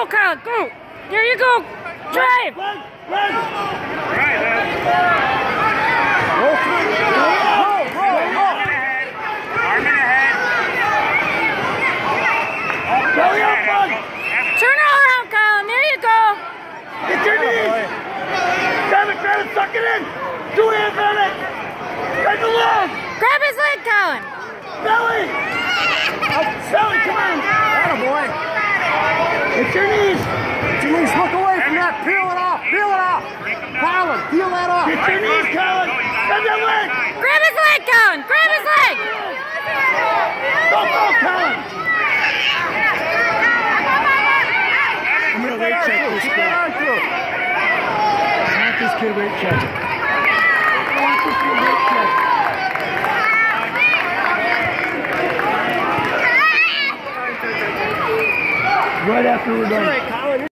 Go, Colin, go. There you go. Drive. Run, run. Right, it, suck it in. Two hands on it. Grab the leg. Grab his leg, Colin. Get your knees. Get your knees, look away from that. Peel it off, peel it off. Colin, peel that off. Get your knees, Colin. Grab that leg. Grab his leg, Colin. Grab his leg. Go, go, Colin. I'm gonna weight check this kid. I want this kid weight check. I want this kid weight check. Right after we're done.